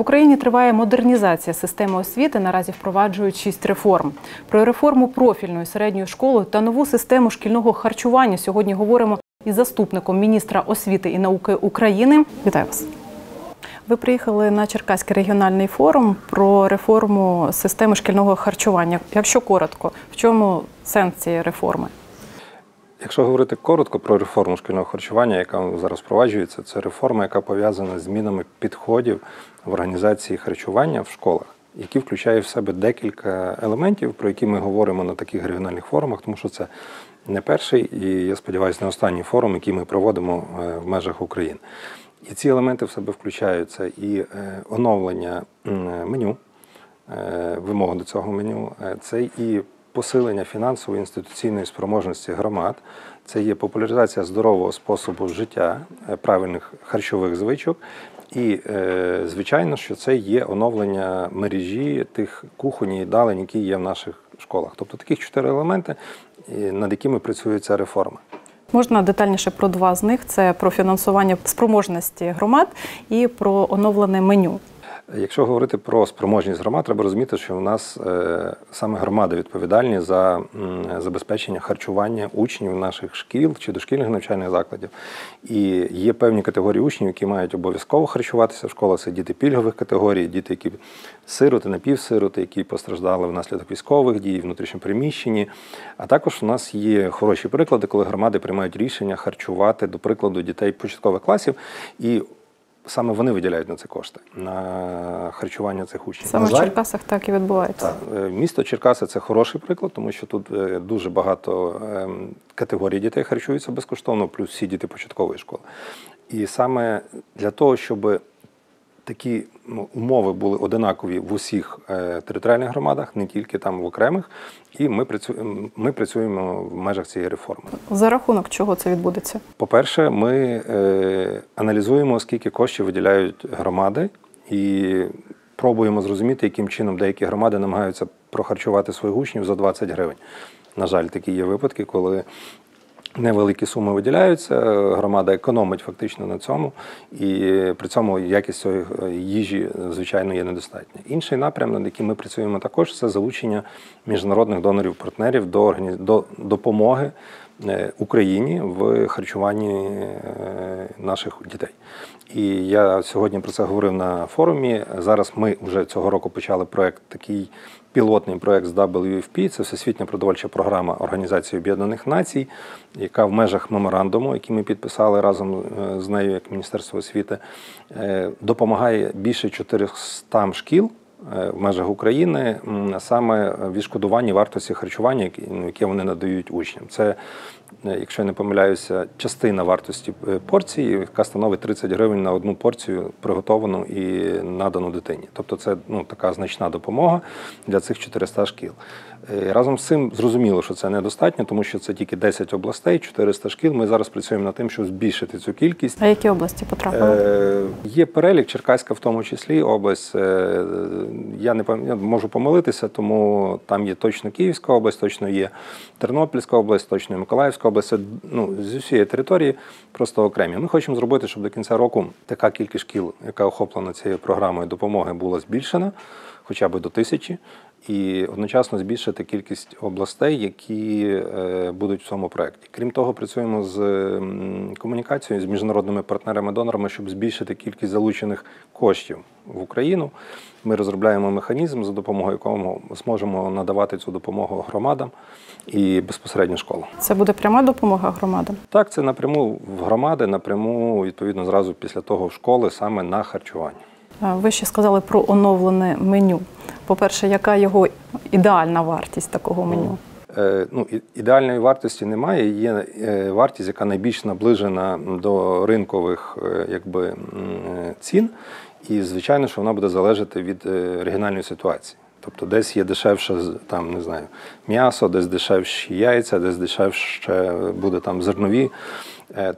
В Україні триває модернізація системи освіти. Наразі впроваджують шість реформ. Про реформу профільної середньої школи та нову систему шкільного харчування сьогодні говоримо із заступником міністра освіти і науки України. Вітаю вас. Ви приїхали на Черкаський регіональний форум про реформу системи шкільного харчування. Якщо коротко, в чому сенс цієї реформи? Якщо говорити коротко про реформу шкільного харчування, яка зараз впроваджується, це реформа, яка пов'язана з змінами підходів в організації харчування в школах, які включає в себе декілька елементів, про які ми говоримо на таких регіональних форумах, тому що це не перший і я сподіваюся, не останній форум, який ми проводимо е, в межах України. І ці елементи в себе включаються і е, оновлення меню, е, вимоги до цього меню, це і посилення фінансової інституційної спроможності громад, це є популяризація здорового способу життя, е, правильних харчових звичок. І, е, звичайно, що це є оновлення мережі тих кухонь і їдалень, які є в наших школах. Тобто таких чотири елементи, над якими працює ця реформа. Можна детальніше про два з них: це про фінансування спроможності громад і про оновлене меню. Якщо говорити про спроможність громад, треба розуміти, що в нас е, саме громади відповідальні за забезпечення харчування учнів наших шкіл чи дошкільних навчальних закладів. І є певні категорії учнів, які мають обов'язково харчуватися в школах. Це діти пільгових категорій, діти, які сироти, напівсироти, які постраждали внаслідок військових дій, внутрішньопереміщені. А також у нас є хороші приклади, коли громади приймають рішення харчувати, до прикладу, дітей початкових класів. І Саме вони виділяють на це кошти на харчування цих учнів. Саме в Черкасах так і відбувається. Так. Е, місто Черкаси це хороший приклад, тому що тут е, дуже багато ем, категорій дітей харчуються безкоштовно, плюс всі діти початкової школи. І саме для того, щоб такі ну, умови були одинакові в усіх е, територіальних громадах, не тільки там в окремих. І ми працюємо. Ми працюємо в межах цієї реформи. За рахунок чого це відбудеться? По-перше, ми е, аналізуємо, скільки коштів виділяють громади, і пробуємо зрозуміти, яким чином деякі громади намагаються прохарчувати своїх учнів за 20 гривень. На жаль, такі є випадки, коли Невеликі суми виділяються, громада економить фактично на цьому, і при цьому якість їжі, звичайно, є недостатня. Інший напрям, над яким ми працюємо також, це залучення міжнародних донорів-партнерів до до допомоги Е, Україні в харчуванні е, наших дітей. І я сьогодні про це говорив на форумі. Зараз ми вже цього року почали проект такий. Пілотний проект з WFP, це всесвітня продовольча програма Організації Об'єднаних Націй, яка в межах меморандуму, який ми підписали разом е, з нею, як Міністерство освіти, допомагає більше 400 шкіл в межах України саме відшкодування вартості харчування, яке вони надають учням. Це Е, якщо я не помиляюся, частина вартості е, порції, яка становить 30 гривень на одну порцію приготовану і надану дитині. Тобто це ну, така значна допомога для цих 400 шкіл. Е, разом з цим зрозуміло, що це недостатньо, тому що це тільки 10 областей, 400 шкіл. Ми зараз працюємо над тим, щоб збільшити цю кількість. А які області потрапили? Е, Є перелік, Черкаська в тому числі область. Е, я не я можу помилитися, тому там є точно Київська область, точно є Тернопільська область, точно Миколаївська область. Це ну, з усієї території просто окремі. Ми хочемо зробити, щоб до кінця року така кількість шкіл, яка охоплена цією програмою допомоги, була збільшена, хоча б до тисячі і одночасно збільшити кількість областей, які е, будуть в цьому проєкті. Крім того, працюємо з комунікацією з міжнародними партнерами-донорами, щоб збільшити кількість залучених коштів в Україну. Ми розробляємо механізм, за допомогою якого зможемо надавати цю допомогу громадам і безпосередньо школам. Це буде пряма допомога громадам? Так, це напряму в громади, напряму відповідно зразу після того в школи саме на харчування. Ви ще сказали про оновлене меню. По-перше, яка його ідеальна вартість такого меню? Е, ну, Ідеальної вартості немає. Є е, вартість, яка найбільш наближена до ринкових е, якби, цін. І, звичайно, що вона буде залежати від регіональної ситуації. Тобто десь є дешевше там, не знаю, м'ясо, десь дешевші яйця, десь дешевше буде там зернові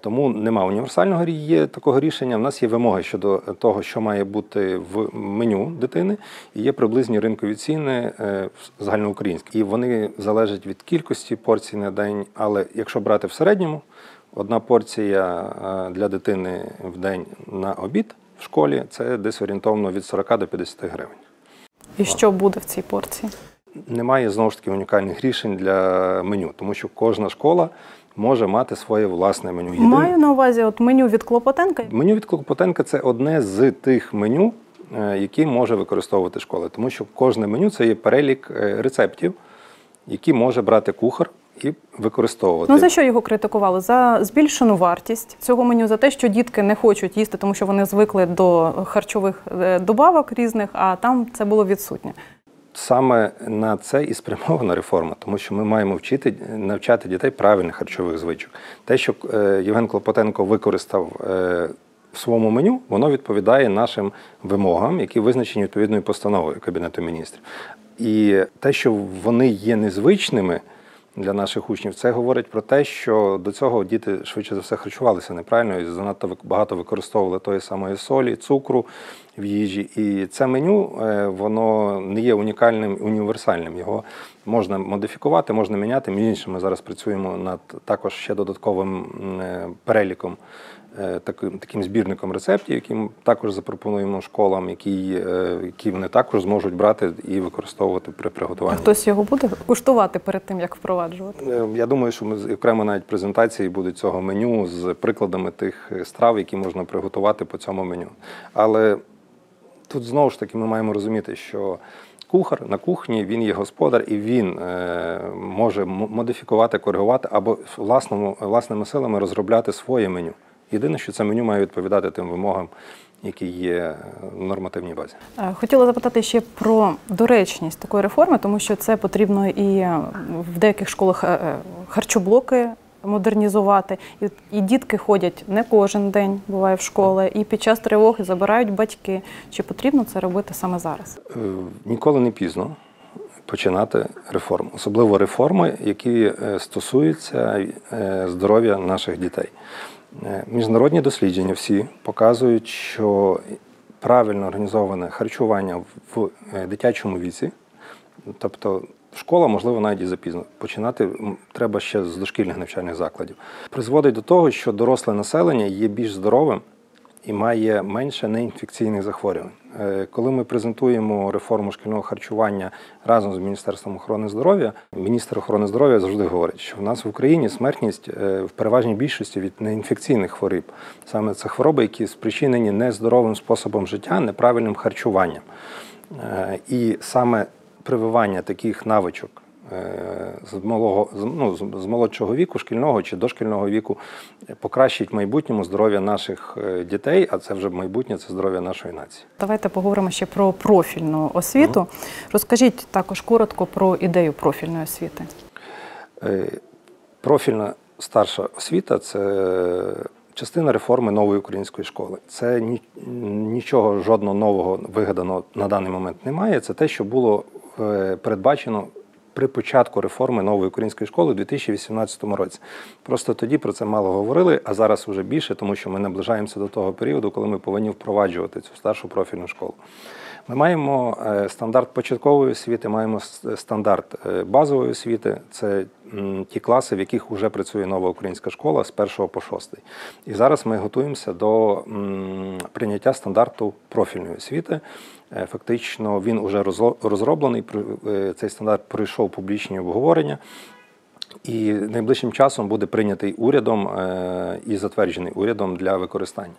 тому нема універсального є такого рішення. У нас є вимоги щодо того, що має бути в меню дитини, і є приблизні ринкові ціни е, загальноукраїнські. І вони залежать від кількості порцій на день. Але якщо брати в середньому, одна порція е, для дитини в день на обід в школі це десь орієнтовно від 40 до 50 гривень. І що буде в цій порції? Немає знову ж таки унікальних рішень для меню, тому що кожна школа може мати своє власне меню. Єдине- Маю на увазі от меню від Клопотенка. Меню від Клопотенка це одне з тих меню, е, які може використовувати школа, тому що кожне меню це є перелік е, рецептів, які може брати кухар і використовувати. Ну за що його критикували? За збільшену вартість цього меню, за те, що дітки не хочуть їсти, тому що вони звикли до харчових е, добавок різних, а там це було відсутнє. Саме на це і спрямована реформа, тому що ми маємо вчити навчати дітей правильних харчових звичок. Те, що е, Євген Клопотенко використав е, в своєму меню, воно відповідає нашим вимогам, які визначені відповідною постановою Кабінету міністрів. І те, що вони є незвичними для наших учнів, це говорить про те, що до цього діти швидше за все харчувалися неправильно і занадто багато використовували тої самої солі, цукру в їжі. І це меню е, воно не є унікальним, універсальним. Його можна модифікувати, можна міняти. Між іншим, ми зараз працюємо над також ще додатковим е, переліком. Е, Таким таким збірником рецептів, які ми також запропонуємо школам, які, е, які вони також зможуть брати і використовувати при А приготуванні. хтось його буде куштувати перед тим, як впроваджувати. Е, Я думаю, що ми окремо навіть презентації будуть цього меню з прикладами тих страв, які можна приготувати по цьому меню. Але тут знову ж таки ми маємо розуміти, що кухар на кухні він є господар і він е, може модифікувати, коригувати або власному, власними силами розробляти своє меню. Єдине, що це меню має відповідати тим вимогам, які є е, в нормативній базі. Е, Хотіла запитати ще про доречність такої реформи, тому що це потрібно і в деяких школах е, харчоблоки модернізувати. І, і дітки ходять не кожен день, буває в школи, і під час тривоги забирають батьки. Чи потрібно це робити саме зараз? Ніколи не пізно починати реформу, особливо реформи, які стосуються здоров'я наших дітей. Е, Міжнародні дослідження всі показують, що правильно організоване харчування в е, дитячому віці, тобто школа, можливо, навіть і запізно. Починати треба ще з дошкільних навчальних закладів. Призводить до того, що доросле населення є більш здоровим і має менше неінфекційних захворювань. Е, Коли ми презентуємо реформу шкільного харчування разом з Міністерством охорони здоров'я, міністр охорони здоров'я завжди говорить, що в нас в Україні смертність е, в переважній більшості від неінфекційних хвороб. Саме це хвороби, які спричинені нездоровим способом життя, неправильним харчуванням. Е, І саме прививання таких навичок з малого ну, з- молодшого віку, шкільного чи дошкільного віку, е, покращить в майбутньому здоров'я наших е, дітей, а це вже майбутнє це здоров'я нашої нації. Давайте поговоримо ще про профільну освіту. Розкажіть також коротко про ідею профільної освіти. Е, Профільна старша освіта це частина реформи нової української школи. Це нічого жодного нового вигаданого на даний момент немає. Це те, що було е, передбачено при початку реформи нової української школи у 2018 році. Просто тоді про це мало говорили, а зараз вже більше, тому що ми наближаємося до того періоду, коли ми повинні впроваджувати цю старшу профільну школу. Ми маємо е, стандарт початкової освіти, маємо стандарт е, базової освіти. Це ті класи, в яких вже працює нова українська школа з 1 по 6. І зараз ми готуємося до прийняття стандарту профільної освіти. Е, Фактично він вже розроблений. е, Цей стандарт пройшов публічні обговорення. І найближчим часом буде прийнятий урядом е, і затверджений урядом для використання.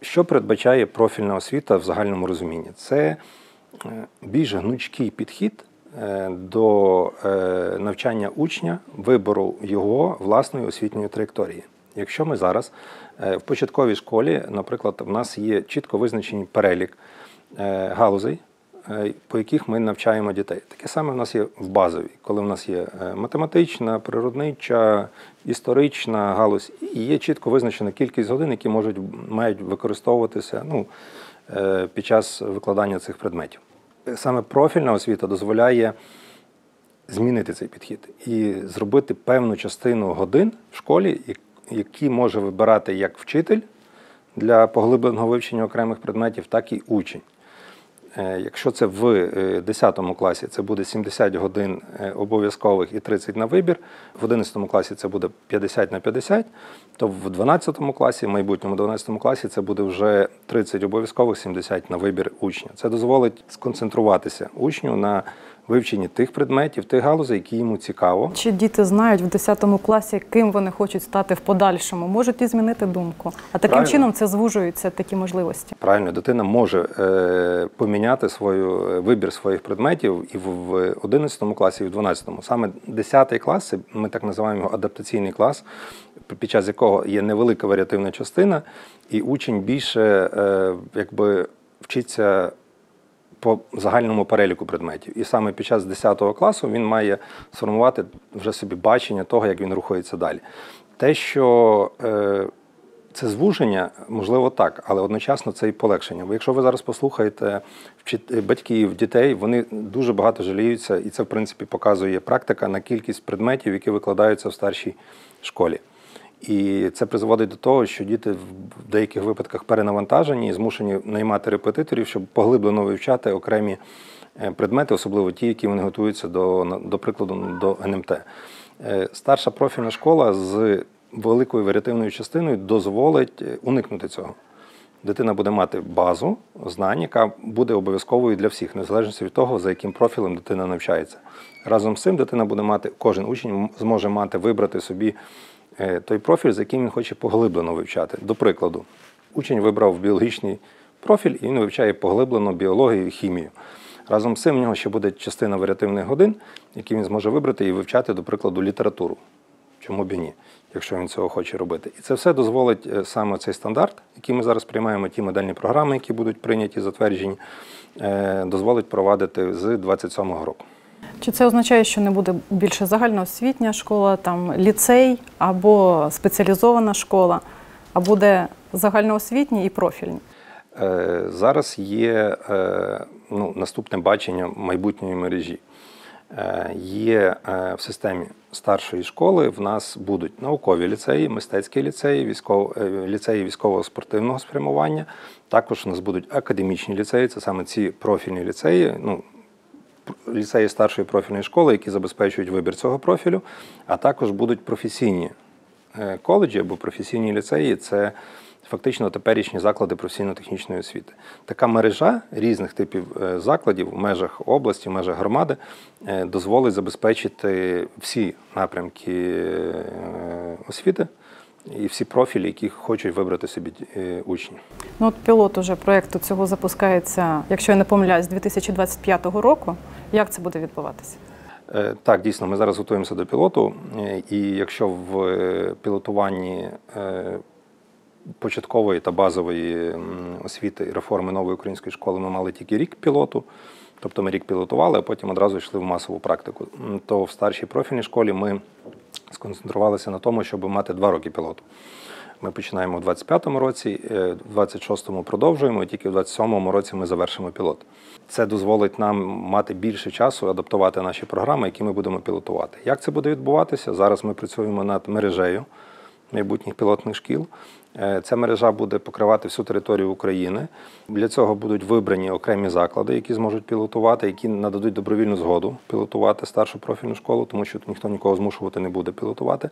Що передбачає профільна освіта в загальному розумінні? Це більш гнучкий підхід до навчання учня, вибору його власної освітньої траєкторії. Якщо ми зараз в початковій школі, наприклад, в нас є чітко визначений перелік галузей, е, по яких ми навчаємо дітей. Таке саме в нас є в базовій, коли в нас є е, математична, природнича, історична галузь, і є чітко визначена кількість годин, які можуть мають використовуватися ну, е, під час викладання цих предметів. Саме профільна освіта дозволяє змінити цей підхід і зробити певну частину годин в школі, які може вибирати як вчитель для поглибленого вивчення окремих предметів, так і учень. Е, Якщо це в е, 10 класі, це буде 70 годин е, обов'язкових і 30 на вибір. В 11 класі це буде 50 на 50, то в 12 класі, в майбутньому 12 класі, це буде вже 30 обов'язкових, 70 на вибір учня. Це дозволить сконцентруватися учню на вивченні тих предметів, тих галузей, які йому цікаво. Чи діти знають в 10 класі, ким вони хочуть стати в подальшому? Можуть і змінити думку. А таким Правильно. чином це звужуються такі можливості. Правильно, дитина може е, поміняти свою е, вибір своїх предметів і в, в 11 класі, і в 12. Саме 10 клас, ми так називаємо його адаптаційний клас, під час якого є невелика варіативна частина, і учень більше е, якби вчиться по загальному переліку предметів. І саме під час 10 класу він має сформувати вже собі бачення того, як він рухається далі. Те, що е, це звуження, можливо, так, але одночасно це і полегшення. Бо якщо ви зараз послухаєте батьків, дітей, вони дуже багато жаліються, і це, в принципі, показує практика на кількість предметів, які викладаються в старшій школі. І це призводить до того, що діти в деяких випадках перенавантажені і змушені наймати репетиторів, щоб поглиблено вивчати окремі е, предмети, особливо ті, які вони готуються до, до прикладу до НМТ. Е, Старша профільна школа з великою варіативною частиною дозволить е, уникнути цього. Дитина буде мати базу знань, яка буде обов'язковою для всіх, незалежно від того, за яким профілем дитина навчається. Разом з цим дитина буде мати, кожен учень зможе мати вибрати собі той профіль, за яким він хоче поглиблено вивчати. До прикладу, учень вибрав біологічний профіль і він вивчає поглиблено біологію і хімію. Разом з цим в нього ще буде частина варіативних годин, які він зможе вибрати і вивчати, до прикладу, літературу. Чому б і ні, якщо він цього хоче робити. І це все дозволить е, саме цей стандарт, який ми зараз приймаємо, ті модельні програми, які будуть прийняті, затверджені, е, дозволить провадити з 27-го року. Чи це означає, що не буде більше загальноосвітня школа, там ліцей або спеціалізована школа, а буде загальноосвітні і профільні? Е, Зараз є е, ну, наступне бачення майбутньої мережі. Е, Є в системі старшої школи в нас будуть наукові ліцеї, мистецькі ліцеї, військово, е, ліцеї військового спортивного спрямування. Також у нас будуть академічні ліцеї, це саме ці профільні ліцеї. Ну, ліцеї старшої профільної школи, які забезпечують вибір цього профілю, а також будуть професійні е, коледжі або професійні ліцеї. Це фактично теперішні заклади професійно-технічної освіти. Така мережа різних типів е, закладів в межах області, в межах громади е, дозволить забезпечити всі напрямки освіти і всі профілі, які хочуть вибрати собі е, учні. Ну от пілот уже проєкту цього запускається, якщо я не помиляюсь, з 2025 року. Як це буде відбуватися? Е, Так, дійсно, ми зараз готуємося до пілоту, е, і якщо в пілотуванні початкової та базової освіти і реформи нової української школи ми мали тільки рік пілоту, тобто ми рік пілотували, а потім одразу йшли в масову практику, то в старшій профільній школі ми сконцентрувалися на тому, щоб мати два роки пілоту. Ми починаємо в 25-му році, е, в 26-му продовжуємо, і тільки в 27-му році ми завершимо пілот. Це дозволить нам мати більше часу адаптувати наші програми, які ми будемо пілотувати. Як це буде відбуватися? Зараз ми працюємо над мережею майбутніх пілотних шкіл. Е, Ця мережа буде покривати всю територію України. Для цього будуть вибрані окремі заклади, які зможуть пілотувати, які нададуть добровільну згоду пілотувати старшу профільну школу, тому що ніхто нікого змушувати не буде пілотувати.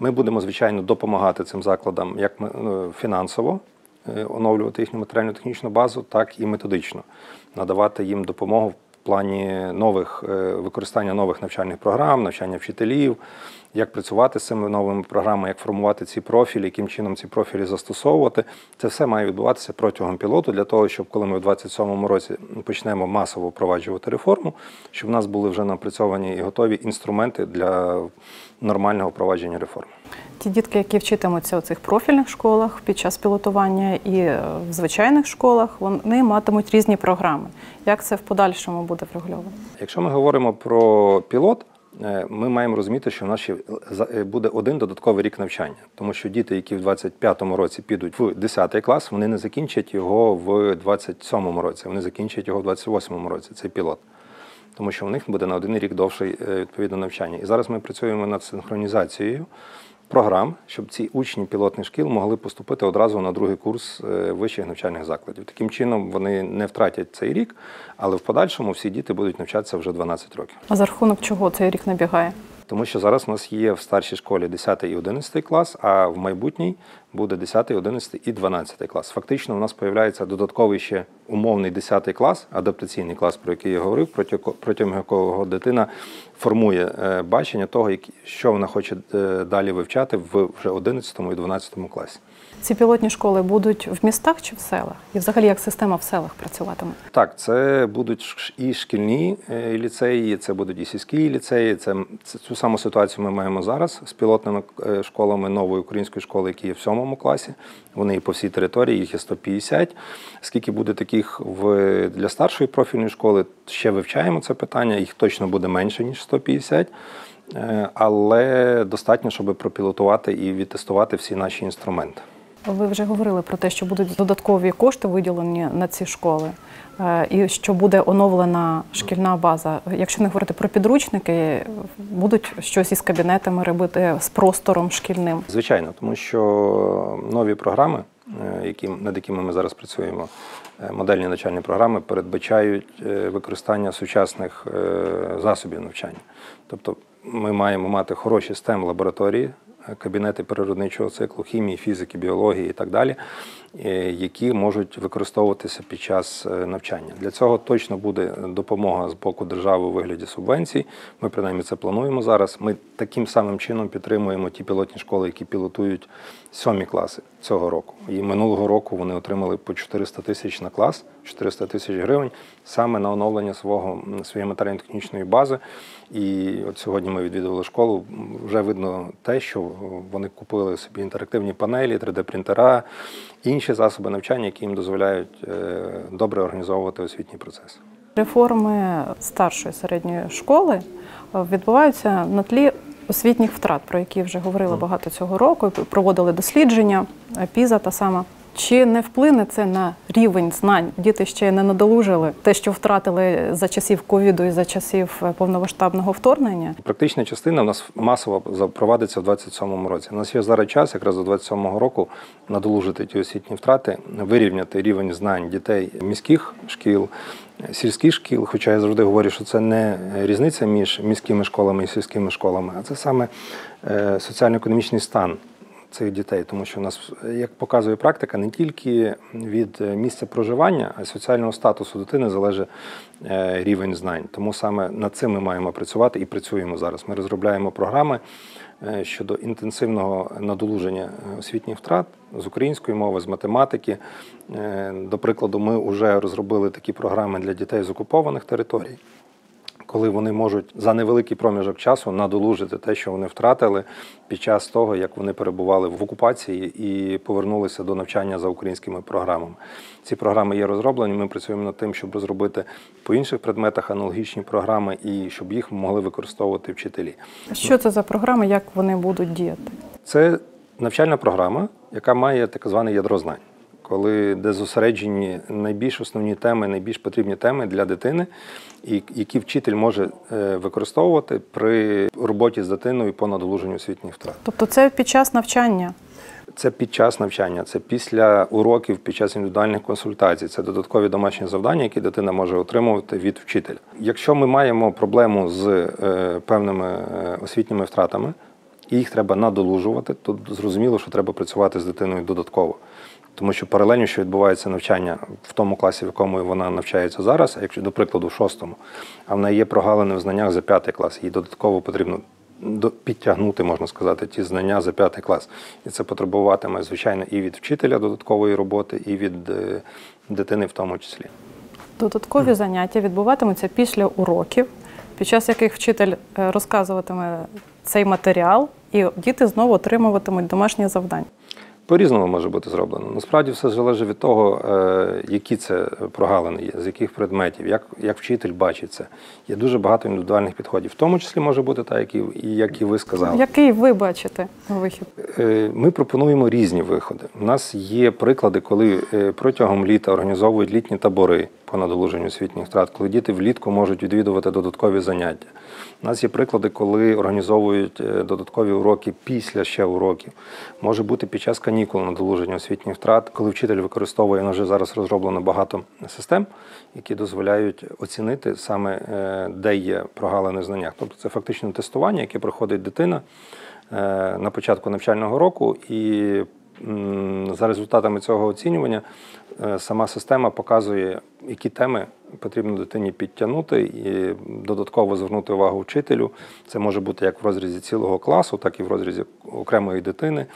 Ми будемо, звичайно, допомагати цим закладам як ну, фінансово, е, оновлювати їхню матеріально-технічну базу, так і методично, надавати їм допомогу в плані нових е, використання нових навчальних програм, навчання вчителів, як працювати з цими новими програмами, як формувати ці профілі, яким чином ці профілі застосовувати. Це все має відбуватися протягом пілоту для того, щоб коли ми в 27-му році почнемо масово впроваджувати реформу, щоб в нас були вже напрацьовані і готові інструменти для нормального впровадження реформ. Ті дітки, які вчитимуться у цих профільних школах під час пілотування і е, в звичайних школах, вони матимуть різні програми. Як це в подальшому буде врегульовано? Якщо ми говоримо про пілот, ми маємо розуміти, що в нас ще е, буде один додатковий рік навчання, тому що діти, які в 25-му році підуть в 10 клас, вони не закінчать його в 27-му році, вони закінчать його в 28-му році. Цей пілот. Тому що в них буде на один рік довший е, відповідно навчання. І зараз ми працюємо над синхронізацією програм, щоб ці учні пілотних шкіл могли поступити одразу на другий курс е, вищих навчальних закладів. Таким чином вони не втратять цей рік, але в подальшому всі діти будуть навчатися вже 12 років. А за рахунок чого цей рік набігає? Тому що зараз у нас є в старшій школі 10 і 11 клас, а в майбутній буде 10, 11 і 12 клас. Фактично, у нас появляється додатковий ще умовний 10 клас, адаптаційний клас, про який я говорив, протягом якого дитина формує е, бачення того, що вона хоче е, далі вивчати в вже 11 і 12 класі. Ці пілотні школи будуть в містах чи в селах? І взагалі як система в селах працюватиме? Так, це будуть і шкільні е, ліцеї, це будуть і сільські ліцеї. Це, це цю саму ситуацію ми маємо зараз з пілотними е, школами нової української школи, які є в сьомому класі. Вони по всій території, їх є 150. Скільки буде таких в для старшої профільної школи, ще вивчаємо це питання. Їх точно буде менше ніж 150. е, Але достатньо, щоб пропілотувати і відтестувати всі наші інструменти. Ви вже говорили про те, що будуть додаткові кошти виділені на ці школи, е, і що буде оновлена шкільна база. Якщо не говорити про підручники, будуть щось із кабінетами робити з простором шкільним. Звичайно, тому що нові програми, е, які, над якими ми зараз працюємо, е, модельні навчальні програми передбачають використання сучасних засобів навчання. Тобто ми маємо мати хороші STEM лабораторії, кабінети природничого циклу, хімії, фізики, біології і так далі, е, які можуть використовуватися під час е, навчання. Для цього точно буде допомога з боку держави у вигляді субвенцій. Ми принаймні це плануємо зараз. Ми таким самим чином підтримуємо ті пілотні школи, які пілотують сьомі класи цього року. І минулого року вони отримали по 400 тисяч на клас, 400 тисяч гривень саме на оновлення свого своєї матеріально-технічної бази. І от сьогодні ми відвідували школу. Вже видно те, що вони купили собі інтерактивні панелі, 3D-принтера, інші засоби навчання, які їм дозволяють е, добре організовувати освітній процес. Реформи старшої середньої школи е, відбуваються на тлі освітніх втрат, про які вже говорили багато цього року. Проводили дослідження, е, піза та сама. Чи не вплине це на рівень знань? Діти ще не надолужили те, що втратили за часів ковіду і за часів е, повномасштабного вторгнення. Практична частина у нас масово запровадиться в 27-му році. У нас є зараз час, якраз до 27-го року, надолужити ті освітні втрати, вирівняти рівень знань дітей міських шкіл, сільських шкіл. Хоча я завжди говорю, що це не різниця між міськими школами і сільськими школами, а це саме е, соціально-економічний стан. Цих дітей, тому що у нас, як показує практика, не тільки від місця проживання, а й соціального статусу дитини залежить е, рівень знань. Тому саме над цим ми маємо працювати і працюємо зараз. Ми розробляємо програми е, щодо інтенсивного надолуження освітніх втрат з української мови, з математики. Е, До прикладу, ми вже розробили такі програми для дітей з окупованих територій коли вони можуть за невеликий проміжок часу надолужити те, що вони втратили під час того, як вони перебували в окупації і повернулися до навчання за українськими програмами. Ці програми є розроблені. Ми працюємо над тим, щоб розробити по інших предметах аналогічні програми і щоб їх могли використовувати вчителі. Що це за програми, як вони будуть діяти? Це навчальна програма, яка має так зване ядро знань, коли де зосереджені найбільш основні теми, найбільш потрібні теми для дитини, і які вчитель може е, використовувати при роботі з дитиною по надолуженню освітніх втрат. Тобто, це під час навчання. Це під час навчання, це після уроків, під час індивідуальних консультацій, це додаткові домашні завдання, які дитина може отримувати від вчителя. Якщо ми маємо проблему з е, певними е, освітніми втратами, і їх треба надолужувати, то зрозуміло, що треба працювати з дитиною додатково. Тому що паралельно, що відбувається навчання в тому класі, в якому вона навчається зараз, а якщо, до прикладу, в шостому, а в неї є прогалини в знаннях за п'ятий клас, їй додатково потрібно підтягнути, можна сказати, ті знання за п'ятий клас. І це потребуватиме, звичайно, і від вчителя додаткової роботи, і від е, дитини в тому числі. Додаткові заняття відбуватимуться після уроків, під час яких вчитель е, розказуватиме цей матеріал, і діти знову отримуватимуть домашні завдання. По-різному може бути зроблено. Насправді все залежить від того, е, які це прогалини є, з яких предметів, як, як вчитель бачить це. Є дуже багато індивідуальних підходів. В тому числі може бути так, як і, і як і ви сказали. Який ви бачите вихід? Е, Ми пропонуємо різні виходи. У нас є приклади, коли е, протягом літа організовують літні табори по надолуженню освітніх втрат, коли діти влітку можуть відвідувати додаткові заняття. У нас є приклади, коли організовують е, додаткові уроки після ще уроків. Може бути під час канікул надолуження освітніх втрат, коли вчитель використовує ну, вже зараз розроблено багато систем, які дозволяють оцінити саме е, де є прогалини в знаннях. Тобто це фактично тестування, яке проходить дитина е, на початку навчального року, і за результатами цього оцінювання сама система показує, які теми потрібно дитині підтягнути і додатково звернути увагу вчителю. Це може бути як в розрізі цілого класу, так і в розрізі окремої дитини.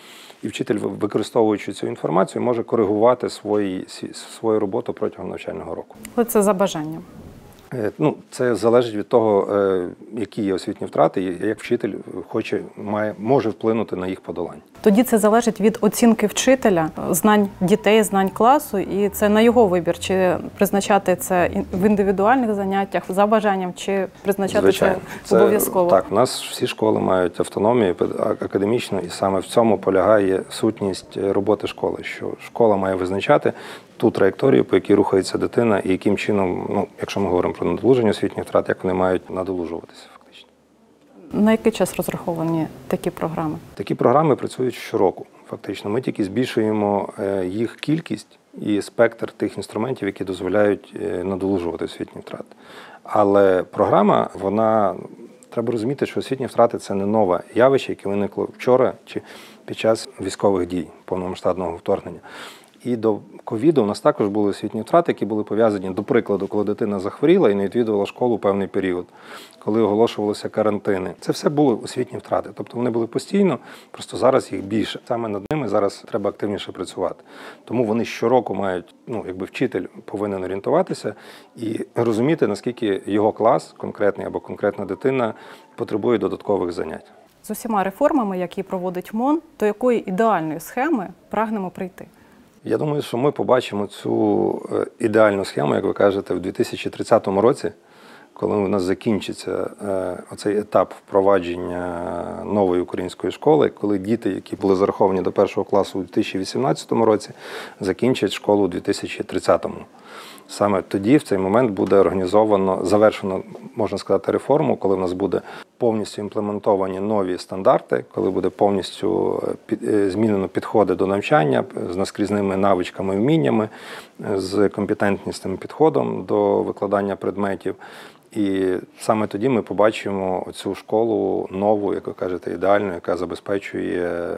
І вчитель, ви- використовуючи цю інформацію, може коригувати свої, свою роботу протягом навчального року. Це за бажанням. Е, Ну, це залежить від того, е, які є освітні втрати, і як вчитель хоче, має, може вплинути на їх подолання. Тоді це залежить від оцінки вчителя, знань дітей, знань класу, і це на його вибір, чи призначати це в індивідуальних заняттях за бажанням, чи призначати це обов'язково. Так, у нас всі школи мають автономію академічну, і саме в цьому полягає сутність е, роботи школи, що школа має визначати ту траєкторію, по якій рухається дитина, і яким чином, ну, якщо ми говоримо про надолуження освітніх втрат, як вони мають надолужуватися фактично. На який час розраховані такі програми? Такі програми працюють щороку. Фактично, ми тільки збільшуємо е, їх кількість і спектр тих інструментів, які дозволяють е, надолужувати освітні втрати. Але програма, вона треба розуміти, що освітні втрати це не нове явище, яке виникло вчора чи під час військових дій повномасштабного вторгнення. І до ковіду у нас також були освітні втрати, які були пов'язані, до прикладу, коли дитина захворіла і не відвідувала школу певний період, коли оголошувалися карантини. Це все були освітні втрати. Тобто вони були постійно, просто зараз їх більше. Саме над ними зараз треба активніше працювати. Тому вони щороку мають, ну якби вчитель повинен орієнтуватися і розуміти, наскільки його клас, конкретний або конкретна дитина, потребує додаткових занять. З усіма реформами, які проводить МОН, до якої ідеальної схеми прагнемо прийти? Я думаю, що ми побачимо цю е, ідеальну схему, як ви кажете, в 2030 році, коли у нас закінчиться е, оцей етап впровадження нової української школи, коли діти, які були зараховані до першого класу у 2018 році, закінчать школу у 2030. Саме тоді, в цей момент, буде організовано, завершено, можна сказати, реформу, коли в нас буде повністю імплементовані нові стандарти, коли буде повністю е, е, змінено підходи до навчання з наскрізними навичками, вміннями, е, з компетентністим підходом до викладання предметів. І саме тоді ми побачимо цю школу нову, як ви кажете, ідеальну, яка забезпечує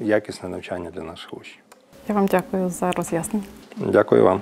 якісне навчання для наших учнів. Я вам дякую за роз'яснення. Дякую вам.